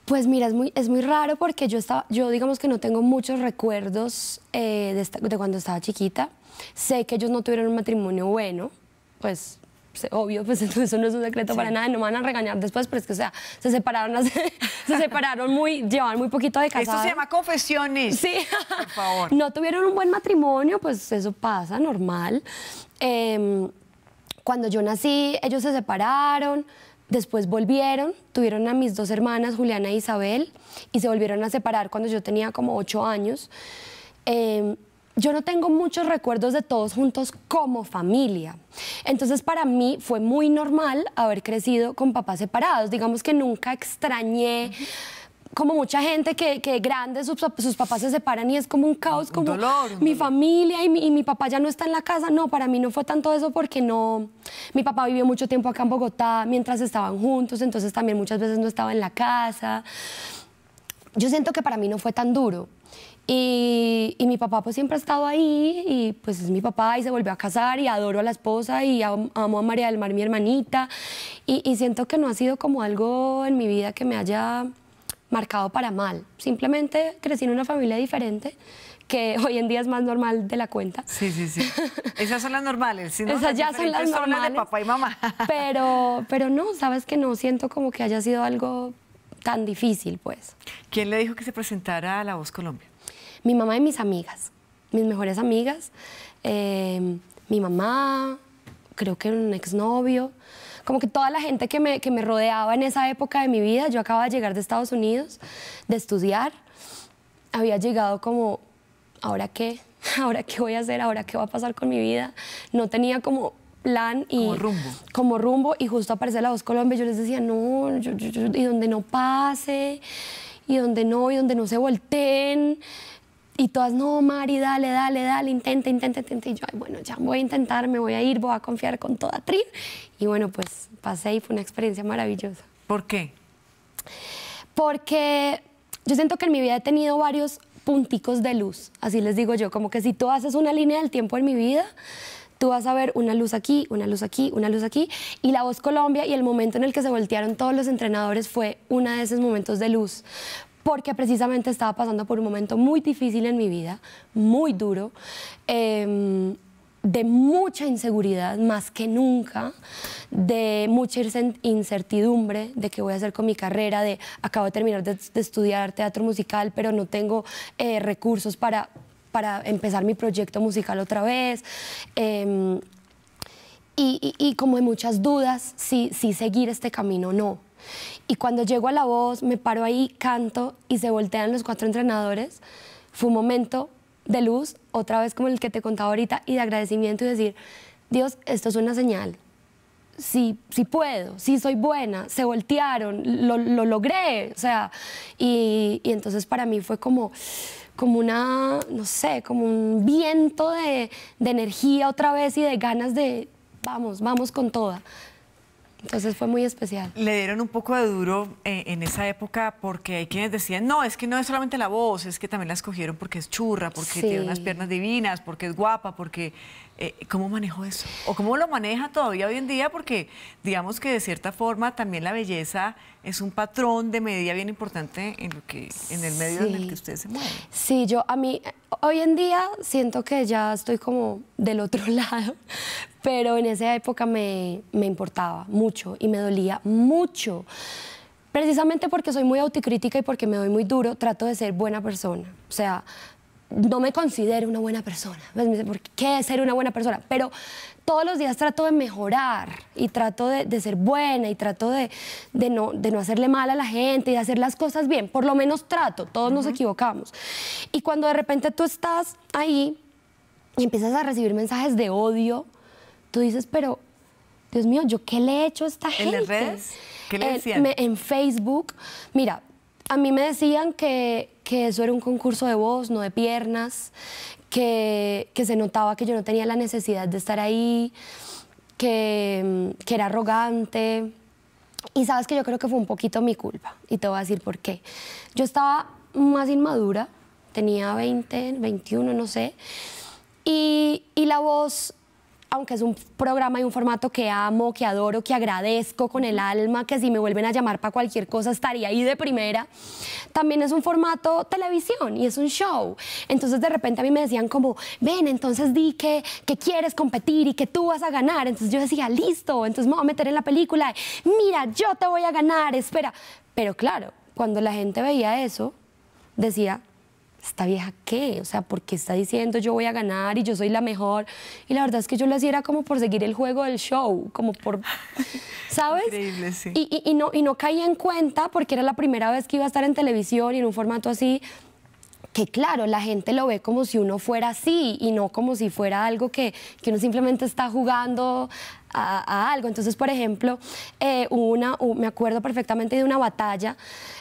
Pues mira, es muy, es muy raro porque yo, estaba, yo digamos que no tengo muchos recuerdos eh, de, cuando estaba chiquita. Sé que ellos no tuvieron un matrimonio bueno, pues obvio, pues eso no es un secreto para nada, no me van a regañar después, pero es que, o sea, se separaron, se separaron muy, llevaban muy poquito de casados. Esto se llama confesiones. Sí. Por favor. No tuvieron un buen matrimonio, pues eso pasa, normal. Em, cuando yo nací, ellos se separaron. Después volvieron, tuvieron a mis dos hermanas, Juliana e Isabel, y se volvieron a separar cuando yo tenía como ocho años. Em, yo no tengo muchos recuerdos de todos juntos como familia. Entonces para mí fue muy normal haber crecido con papás separados. Digamos que nunca extrañé como mucha gente que, que grande sus, sus, papás se separan y es como un caos, como mi familia y mi, y mi, papá ya no está en la casa. No, para mí no fue tanto eso porque no, mi papá vivió mucho tiempo acá en Bogotá mientras estaban juntos, entonces también muchas veces no estaba en la casa. Yo siento que para mí no fue tan duro. Y, y, mi papá pues siempre ha estado ahí y pues es mi papá y se volvió a casar y adoro a la esposa y amo a María del Mar, mi hermanita. Y, y siento que no ha sido como algo en mi vida que me haya marcado para mal. Simplemente crecí en una familia diferente que hoy en día es más normal de la cuenta. Sí, sí, sí. Esas son las normales, ¿sí, Esas ya son las normales. de papá y mamá. Pero, pero no, sabes que no siento como que haya sido algo tan difícil, pues. ¿Quién le dijo que se presentara a La Voz Colombia? Mi mamá y mis amigas, mis mejores amigas. Eh, mi mamá, creo que un exnovio como que toda la gente que me, que me rodeaba en esa época de mi vida, yo acababa de llegar de Estados Unidos, de estudiar, había llegado como, ¿ahora qué? ¿Ahora qué voy a hacer? ¿Ahora qué va a pasar con mi vida? No tenía como plan y como rumbo. Como rumbo y justo aparece la voz Colombia yo les decía, no, y donde no pase, y donde no, y donde no se volteen. Y todas, no, Mari, dale, dale, dale, intenta, intenta, intenta. Y yo, ay, bueno, ya voy a intentar, me voy a ir, voy a confiar con toda tri. Y bueno, pues pasé y fue una experiencia maravillosa. ¿Por qué? Porque yo siento que en mi vida he tenido varios punticos de luz, así les digo yo, como que si tú haces una línea del tiempo en mi vida, tú vas a ver una luz aquí, una luz aquí, una luz aquí. Y la voz Colombia y el momento en el que se voltearon todos los entrenadores fue uno de esos momentos de luz porque precisamente estaba pasando por un momento muy difícil en mi vida, muy duro, em, de mucha inseguridad, más que nunca, de mucha incertidumbre de qué voy a hacer con mi carrera, de acabo de terminar de, estudiar teatro musical, pero no tengo eh, recursos para, para empezar mi proyecto musical otra vez. Em, y, y, como de muchas dudas si, si seguir este camino o no. Y cuando llego a la voz, me paro ahí, canto y se voltean los cuatro entrenadores. Fue un momento de luz, otra vez como el que te contaba ahorita, y de agradecimiento y decir, Dios, esto es una señal. Sí, sí puedo, sí soy buena, se voltearon, lo, lo logré. O sea, y, y, entonces para mí fue como, como una, no sé, como un viento de, de energía otra vez y de ganas de, vamos, vamos con toda. Entonces fue muy especial. Le dieron un poco de duro eh, en esa época porque hay quienes decían, no, es que no es solamente la voz, es que también la escogieron porque es churra, porque tiene unas piernas divinas, porque es guapa, porque... Eh, ¿Cómo manejó eso? ¿O cómo lo maneja todavía hoy en día? Porque digamos que de cierta forma también la belleza es un patrón de medida bien importante en, lo que, en el medio en el que usted se mueve. Sí, yo a mí, hoy en día siento que ya estoy como del otro lado, pero en esa época me, me importaba mucho y me dolía mucho. Precisamente porque soy muy autocrítica y porque me doy muy duro, trato de ser buena persona. O sea, no me considero una buena persona. ¿Por qué ser una buena persona? Pero todos los días trato de mejorar y trato de, ser buena y trato de, no, de no hacerle mal a la gente y de hacer las cosas bien. Por lo menos trato, todos nos equivocamos. Y cuando de repente tú estás ahí y empiezas a recibir mensajes de odio, tú dices, pero, Dios mío, ¿yo qué le he hecho a esta gente? ¿En las redes? ¿Qué le decían? en Facebook. Mira, a mí me decían que, que eso era un concurso de voz, no de piernas, que, que, se notaba que yo no tenía la necesidad de estar ahí, que, que era arrogante. Y sabes que yo creo que fue un poquito mi culpa, y te voy a decir por qué. Yo estaba más inmadura, tenía 20, 21, no sé, y, y la voz aunque es un programa y un formato que amo, que adoro, que agradezco con el alma, que si me vuelven a llamar para cualquier cosa estaría ahí de primera, también es un formato televisión y es un show. Entonces de repente a mí me decían como, ven, entonces di que, que quieres competir y que tú vas a ganar. Entonces yo decía, listo, entonces me voy a meter en la película, mira, yo te voy a ganar, espera. Pero claro, cuando la gente veía eso, decía, ¿esta vieja qué? O sea, porque está diciendo yo voy a ganar y yo soy la mejor? Y la verdad es que yo lo hacía era como por seguir el juego del show, como por, ¿sabes? Increíble, sí. Y, y, no, y no caía en cuenta porque era la primera vez que iba a estar en televisión y en un formato así, que claro, la gente lo ve como si uno fuera así y no como si fuera algo que, que uno simplemente está jugando a, algo. Entonces, por ejemplo, eh, una, me acuerdo perfectamente de una batalla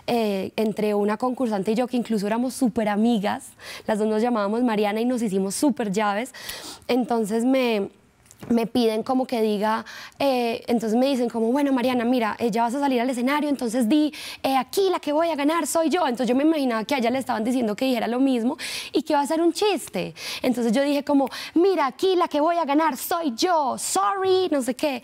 eh, entre una concursante y yo, que incluso éramos súper amigas, las dos nos llamábamos Mariana y nos hicimos súper llaves. Entonces me, me piden como que diga, eh, entonces me dicen como, bueno, Mariana, mira, eh, ya vas a salir al escenario, entonces di, eh, aquí la que voy a ganar soy yo. Entonces yo me imaginaba que a ella le estaban diciendo que dijera lo mismo y que iba a ser un chiste. Entonces yo dije como, mira, aquí la que voy a ganar soy yo, sorry, no sé qué.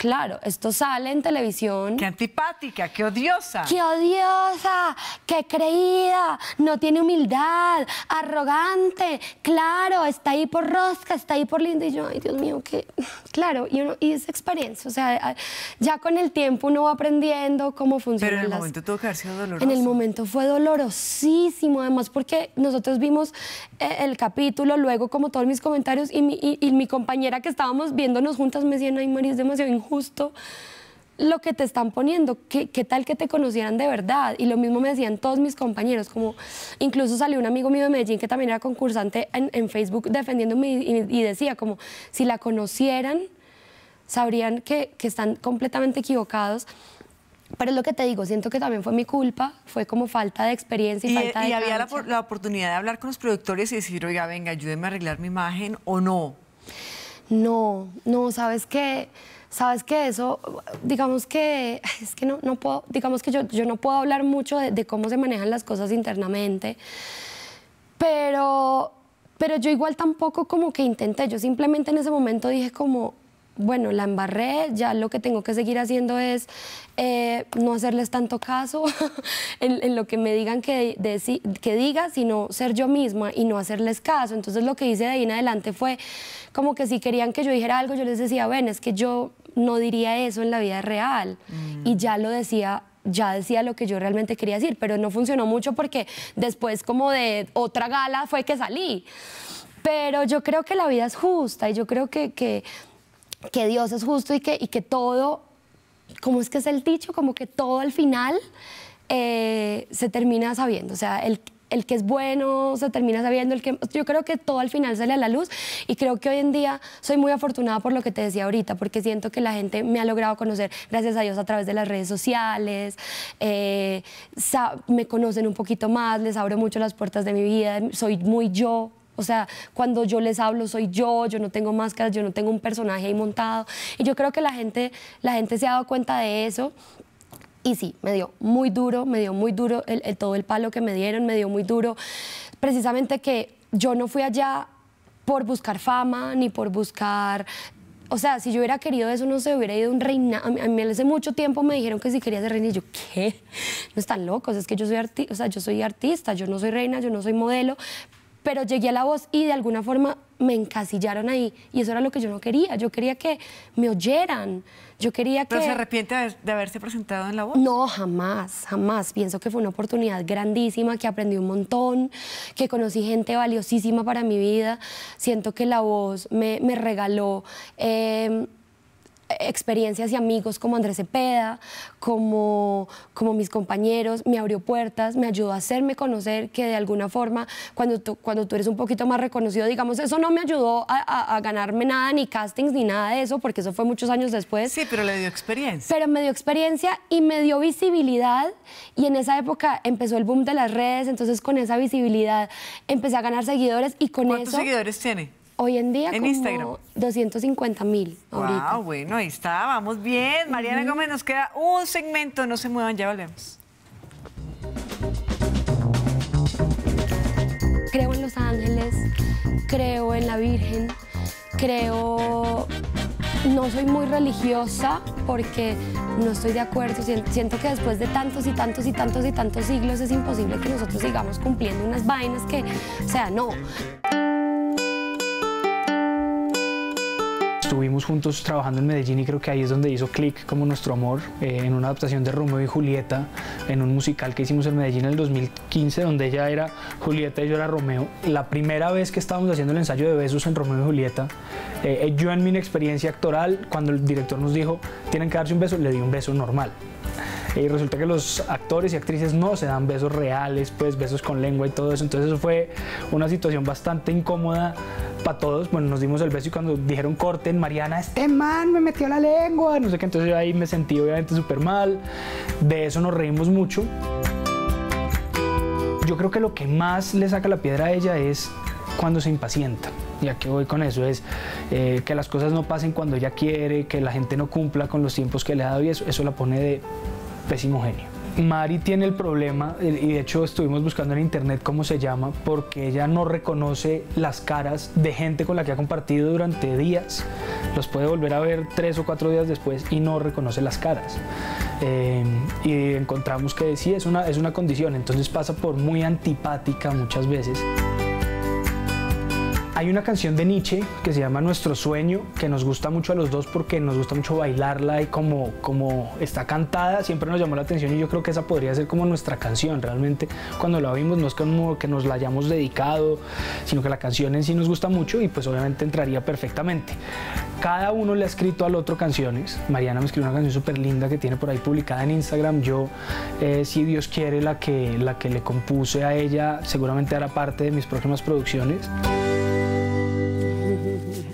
Claro, esto sale en televisión. Qué antipática, qué odiosa. Qué odiosa, qué creída, no tiene humildad, arrogante, claro, está ahí por rosca, está ahí por lindo. Y yo, ay Dios mío, qué. Claro, y, uno, y es experiencia. O sea, ya con el tiempo uno va aprendiendo cómo funciona. Pero en el momento tuvo que haber sido doloroso. En el momento fue dolorosísimo, además, porque nosotros vimos eh, el capítulo, luego, como todos mis comentarios, y mi, y mi compañera que estábamos viéndonos juntas me decían, ay, María, es demasiado injusto justo lo que te están poniendo, ¿Qué, tal que te conocieran de verdad. Y lo mismo me decían todos mis compañeros, como incluso salió un amigo mío de Medellín que también era concursante en, Facebook defendiéndome y, decía como, si la conocieran, sabrían que, están completamente equivocados. Pero es lo que te digo, siento que también fue mi culpa, fue como falta de experiencia y, falta de... ¿Y había la, la, oportunidad de hablar con los productores y decir, oiga, venga, ayúdenme a arreglar mi imagen o no? No, no, sabes que sabes que eso, digamos que, es que no, no puedo, digamos que yo, yo no puedo hablar mucho de, cómo se manejan las cosas internamente, pero, pero yo igual tampoco como que intenté, yo simplemente en ese momento dije como, bueno, la embarré, ya lo que tengo que seguir haciendo es eh, no hacerles tanto caso en, lo que me digan que, que diga, sino ser yo misma y no hacerles caso. Entonces lo que hice de ahí en adelante fue como que si querían que yo dijera algo, yo les decía, ven, es que yo no diría eso en la vida real. Mm. Y ya lo decía ya decía lo que yo realmente quería decir, pero no funcionó mucho porque después como de otra gala fue que salí. Pero yo creo que la vida es justa y yo creo que, que, que Dios es justo y que, y que todo, como es que es el dicho, como que todo al final eh, se termina sabiendo. O sea, el, el que es bueno se termina sabiendo, el que yo creo que todo al final sale a la luz y creo que hoy en día soy muy afortunada por lo que te decía ahorita, porque siento que la gente me ha logrado conocer, gracias a Dios, a través de las redes sociales, eh, me conocen un poquito más, les abro mucho las puertas de mi vida, soy muy yo, o sea, cuando yo les hablo soy yo, yo no tengo máscaras, yo no tengo un personaje ahí montado. Y yo creo que la gente, la gente se ha dado cuenta de eso y sí, me dio muy duro, me dio muy duro el, todo el palo que me dieron, me dio muy duro. Precisamente que yo no fui allá por buscar fama ni por buscar o sea, si yo hubiera querido eso, no se hubiera ido un reina. A mí, hace mucho tiempo me dijeron que si quería ser reina. Y yo, ¿qué? No están locos. Es que yo soy, o sea, yo soy artista, yo no soy reina, yo no soy modelo. Pero llegué a la voz y de alguna forma me encasillaron ahí. Y eso era lo que yo no quería. Yo quería que me oyeran. Yo quería que... ¿Pero se arrepiente de haberse presentado en La Voz? No, jamás, jamás. Pienso que fue una oportunidad grandísima, que aprendí un montón, que conocí gente valiosísima para mi vida. Siento que La Voz me, me regaló... Eh, experiencias y amigos como Andrés Cepeda, como, como mis compañeros, me abrió puertas, me ayudó a hacerme conocer que de alguna forma, cuando tú, cuando tú eres un poquito más reconocido, digamos, eso no me ayudó a, a, ganarme nada, ni castings, ni nada de eso, porque eso fue muchos años después. Sí, pero le dio experiencia. Pero me dio experiencia y me dio visibilidad y en esa época empezó el boom de las redes, entonces con esa visibilidad empecé a ganar seguidores y con ¿Cuántos eso... ¿Cuántos seguidores tiene? Hoy en día en como Instagram. 250 mil ahorita. Wow, bueno, ahí está, vamos bien. Mariana Gómez, nos queda un segmento, no se muevan, ya volvemos. Creo en los ángeles, creo en la Virgen, creo... No soy muy religiosa porque no estoy de acuerdo. Siento que después de tantos y tantos y tantos y tantos siglos es imposible que nosotros sigamos cumpliendo unas vainas que, o sea, no. Estuvimos juntos trabajando en Medellín y creo que ahí es donde hizo clic como nuestro amor eh, en una adaptación de Romeo y Julieta, en un musical que hicimos en Medellín en el 2015, donde ella era Julieta y yo era Romeo. La primera vez que estábamos haciendo el ensayo de besos en Romeo y Julieta, eh, yo en mi experiencia actoral, cuando el director nos dijo, tienen que darse un beso, le di un beso normal. Y resulta que los actores y actrices no se dan besos reales, pues besos con lengua y todo eso. Entonces eso fue una situación bastante incómoda para todos. Bueno, nos dimos el beso y cuando dijeron corten, Mariana, este man me metió la lengua, no sé qué. Entonces yo ahí me sentí obviamente súper mal. De eso nos reímos mucho. Yo creo que lo que más le saca la piedra a ella es cuando se impacienta. ¿Y a qué voy con eso? Es eh, que las cosas no pasen cuando ella quiere, que la gente no cumpla con los tiempos que le ha dado y eso, eso la pone de pésimo genio. Mari tiene el problema, y de hecho estuvimos buscando en internet cómo se llama, porque ella no reconoce las caras de gente con la que ha compartido durante días. Los puede volver a ver tres o cuatro días después y no reconoce las caras. Eh, y encontramos que sí, es una, es una condición, entonces pasa por muy antipática muchas veces. Hay una canción de Nietzsche que se llama Nuestro Sueño, que nos gusta mucho a los dos porque nos gusta mucho bailarla y como, como está cantada, siempre nos llamó la atención y yo creo que esa podría ser como nuestra canción. Realmente cuando la oímos no es como que nos la hayamos dedicado, sino que la canción en sí nos gusta mucho y pues obviamente entraría perfectamente. Cada uno le ha escrito al otro canciones. Mariana me escribió una canción súper linda que tiene por ahí publicada en Instagram. Yo, eh, si Dios quiere, la que, la que le compuse a ella seguramente hará parte de mis próximas producciones.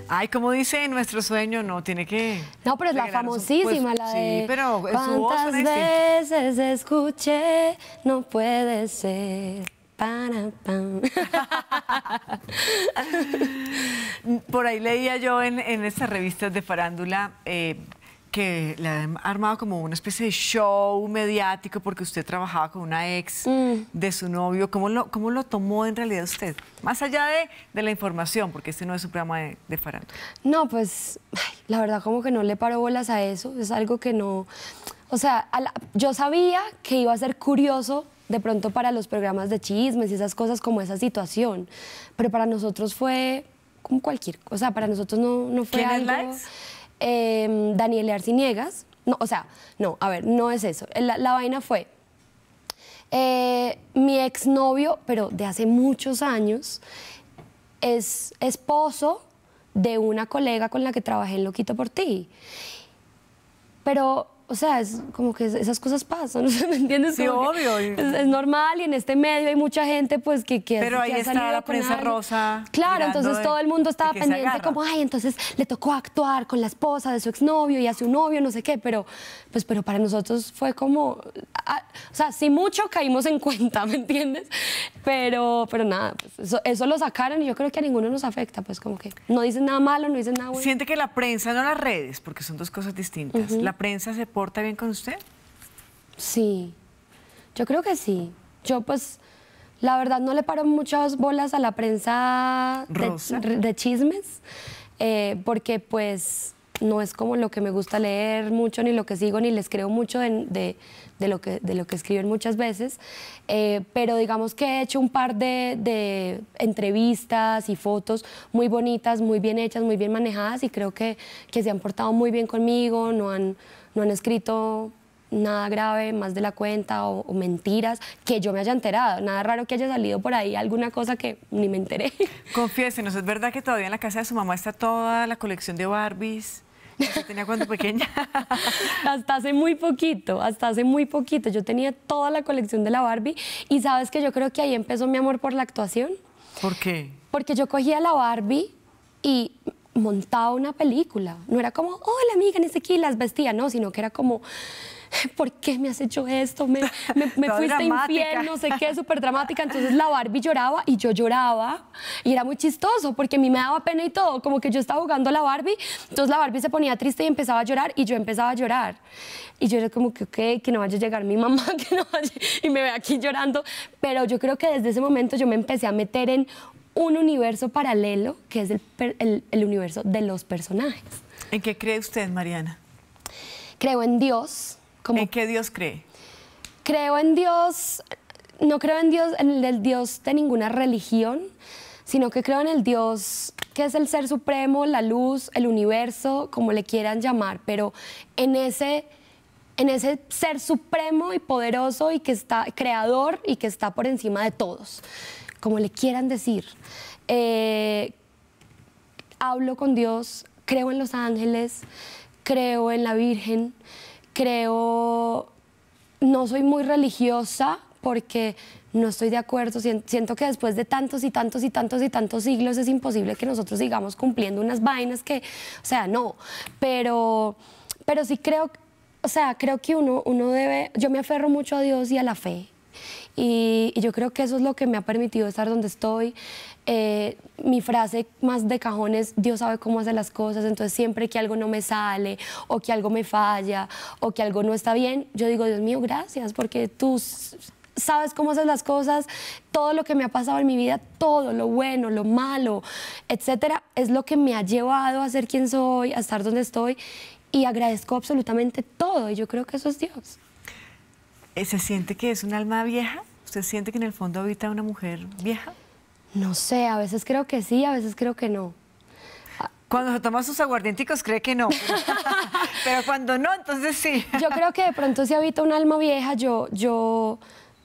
Ay, como dice nuestro sueño, no tiene que. No, pero es la famosísima, pues, la de. Sí, pero en su voz ¿Cuántas veces escuché? No puede ser. Para, pam. Por ahí leía yo en, en estas revistas de farándula eh, que le han armado como una especie de show mediático porque usted trabajaba con una ex Mm. de su novio. ¿Cómo lo, ¿Cómo lo tomó en realidad usted? Más allá de, de la información, porque este no es un programa de, de farándula. No, pues ay, la verdad como que no le paro bolas a eso, es algo que no, o sea, la- yo sabía que iba a ser curioso de pronto para los programas de chismes y esas cosas como esa situación, pero para nosotros fue como cualquier cosa, para nosotros no, no fue ¿Quién es algo... la ex? Eh, Daniel Arciniegas, no, o sea, no, a ver, no es eso, la, la vaina fue... eh, mi exnovio, pero de hace muchos años, es esposo de una colega con la que trabajé en Loquito por ti. Pero, o sea, es como que esas cosas pasan, ¿me entiendes? Sí, Como que obvio. Es, es normal y en este medio hay mucha gente pues que, que, Pero que ahí ha está la prensa rosa Claro, entonces de- todo el mundo estaba que pendiente como, ay, entonces le tocó actuar con la esposa de su exnovio y a su novio, no sé qué, pero pues pero para nosotros fue como, ah, o sea, sí mucho caímos en cuenta, ¿me entiendes? Pero, pero nada, pues, eso, eso lo sacaron y yo creo que a ninguno nos afecta, pues como que no dicen nada malo, no dicen nada bueno. ¿Siente que la prensa, no las redes, porque son dos cosas distintas, la prensa se porta bien con usted? Sí, yo creo que sí. Yo pues, la verdad no le paro muchas bolas a la prensa de, de chismes, eh, porque pues no es como lo que me gusta leer mucho, ni lo que sigo, ni les creo mucho de, de lo, que, de lo que escriben muchas veces. Eh, pero digamos que he hecho un par de, de entrevistas y fotos muy bonitas, muy bien hechas, muy bien manejadas y creo que, que se han portado muy bien conmigo, no han, no han escrito nada grave, más de la cuenta o, o mentiras que yo me haya enterado. Nada raro que haya salido por ahí alguna cosa que ni me enteré. Confiésenos, ¿es verdad que todavía en la casa de su mamá está toda la colección de Barbies tenía cuando pequeña? hasta hace muy poquito, hasta hace muy poquito. Yo tenía toda la colección de la Barbie y sabes que yo creo que ahí empezó mi amor por la actuación. ¿Por qué? Porque yo cogía la Barbie y montaba una película. No era como, hola amiga, ni sé qué, las vestía, no, sino que era como, ¿por qué me has hecho esto? Me, me- me fuiste infiel, no sé qué, súper dramática. Entonces la Barbie lloraba y yo lloraba y era muy chistoso porque a mí me daba pena y todo, como que yo estaba jugando a la Barbie, entonces la Barbie se ponía triste y empezaba a llorar y yo empezaba a llorar. Y yo era como que, ok, que no vaya a llegar mi mamá, que no vaya, y me ve aquí llorando. Pero yo creo que desde ese momento yo me empecé a meter en un universo paralelo, que es el, el- el universo de los personajes. ¿En qué cree usted, Mariana? Creo en Dios, como ¿En qué Dios cree? creo en Dios, no creo en Dios, en el Dios de ninguna religión, sino que creo en el Dios que es el ser supremo, la luz, el universo, como le quieran llamar, pero en ese, en ese ser supremo y poderoso y que está creador y que está por encima de todos, como le quieran decir. Eh, hablo con Dios, creo en los ángeles, creo en la Virgen, creo, no soy muy religiosa porque no estoy de acuerdo, Sien- siento que después de tantos y tantos y tantos y tantos siglos es imposible que nosotros sigamos cumpliendo unas vainas que, o sea, no, pero, pero sí creo, o sea, creo que uno, uno debe, yo me aferro mucho a Dios y a la fe. Y yo creo que eso es lo que me ha permitido estar donde estoy. Eh, mi frase más de cajón es Dios sabe cómo hace las cosas, entonces siempre que algo no me sale o que algo me falla o que algo no está bien, yo digo, Dios mío, gracias, porque tú sabes cómo haces las cosas, todo lo que me ha pasado en mi vida, todo lo bueno, lo malo, etcétera, es lo que me ha llevado a ser quien soy, a estar donde estoy y agradezco absolutamente todo y yo creo que eso es Dios. ¿Se siente que es un alma vieja? ¿Usted siente que en el fondo habita una mujer vieja? No sé, a veces creo que sí, a veces creo que no. Cuando se toma sus aguardienticos cree que no, pero cuando no, entonces sí. Yo creo que de pronto si habita un alma vieja, yo, yo,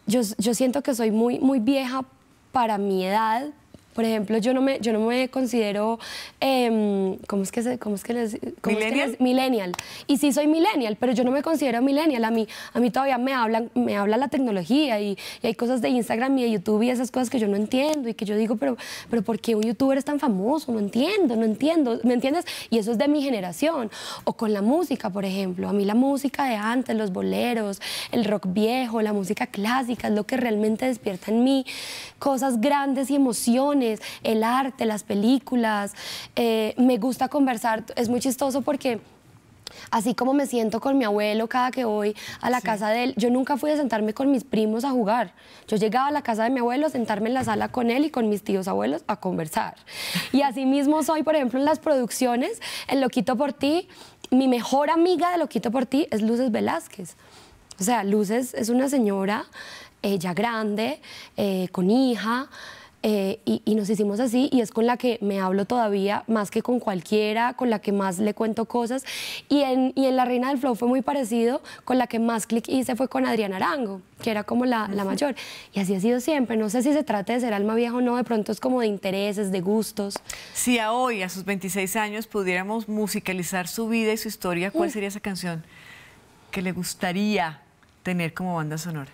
yo, yo siento que soy muy, muy vieja para mi edad, por ejemplo, yo no me, yo no me considero, eh, ¿cómo es que se, cómo es que les, cómo ¿Millennial? Es que les- millennial. Y sí soy millennial, pero yo no me considero millennial. A mí, a mí todavía me hablan, me habla la tecnología y, y hay cosas de Instagram y de YouTube y esas cosas que yo no entiendo y que yo digo, pero, pero ¿por qué un youtuber es tan famoso? No entiendo, no entiendo, ¿me entiendes? Y eso es de mi generación. O con la música, por ejemplo. A mí la música de antes, los boleros, el rock viejo, la música clásica, es lo que realmente despierta en mí cosas grandes y emociones, el arte, las películas. Eh, me gusta conversar, es muy chistoso porque así como me siento con mi abuelo cada que voy a la casa de él, yo nunca fui a sentarme con mis primos a jugar. Yo llegaba a la casa de mi abuelo, a sentarme en la sala con él y con mis tíos abuelos a conversar. Y así mismo soy, por ejemplo, en las producciones, en Loquito por ti, mi mejor amiga de Loquito por ti es Luces Velázquez. O sea, Luces es una señora ya grande, eh, con hija, eh, y, y nos hicimos así, y es con la que me hablo todavía más que con cualquiera, con la que más le cuento cosas. Y en, y en La Reina del Flow fue muy parecido, con la que más clic hice fue con Adriana Arango, que era como la, la mayor. Y así ha sido siempre. No sé si se trata de ser alma vieja o no, de pronto es como de intereses, de gustos. Si a hoy, a sus 26 años, pudiéramos musicalizar su vida y su historia, ¿cuál sería esa canción que le gustaría tener como banda sonora?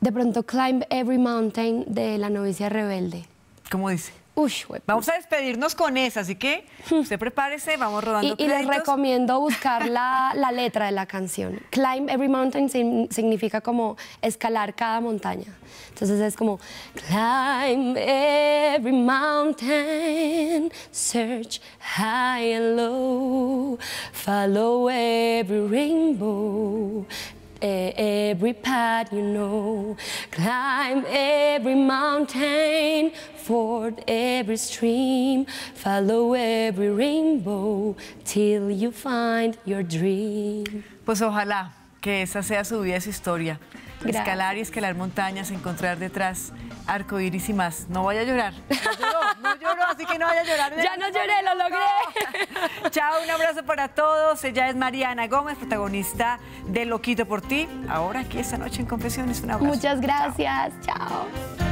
De pronto, Climb Every Mountain de La Novicia Rebelde. ¿Cómo dice? Uy, Vamos a despedirnos con esa, así que usted prepárese, vamos rodando Y, y les recomiendo buscar la, la letra de la canción. Climb every mountain significa como escalar cada montaña. Entonces es como climb every mountain, search high and low, follow every rainbow. Every path you know, climb every mountain, ford every stream, follow every rainbow till you find your dream. Pues ojalá que esa sea su vida y su historia. Gracias. Escalar y escalar montañas, encontrar detrás arcoíris y más. No vaya a llorar. No lloró, no lloró, así que no vaya a llorar. Ya no lloré, lo logré. Chao, un abrazo para todos. Ella es Mariana Gómez, protagonista de Loquito por ti. Ahora aquí esta noche en Confesiones. Un abrazo. Muchas gracias. Chao.